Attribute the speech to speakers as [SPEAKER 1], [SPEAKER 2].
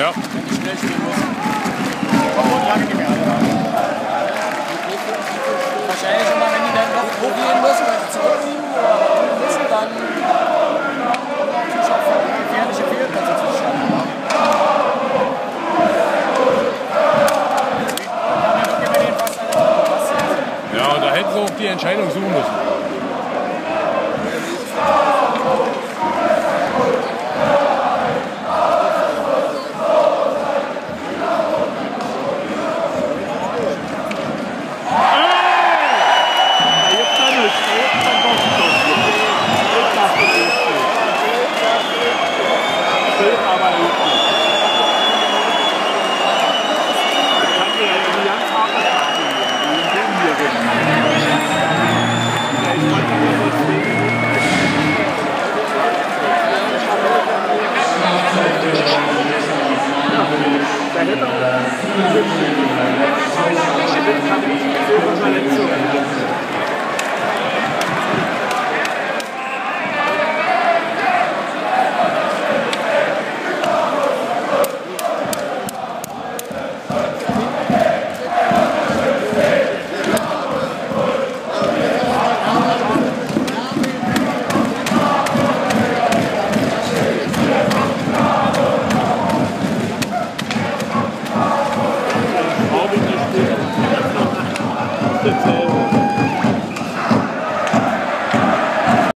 [SPEAKER 1] Ja. Wenn die schnell stehen muss. Obwohl lange nicht mehr alle waren. Wahrscheinlich immer, wenn die dann noch müssen, weil sie zurückliegen müssen, dann natürlich auch gefährliche Fehlplätze zu schaffen.
[SPEAKER 2] Ja, und da hätten sie auch die Entscheidung suchen müssen.
[SPEAKER 1] will, aber ich kann mir ja irgendwie ganz hart abwarten. Ich bin hier drin. Ich wollte mir so zwingen. Da hätte er auch it's a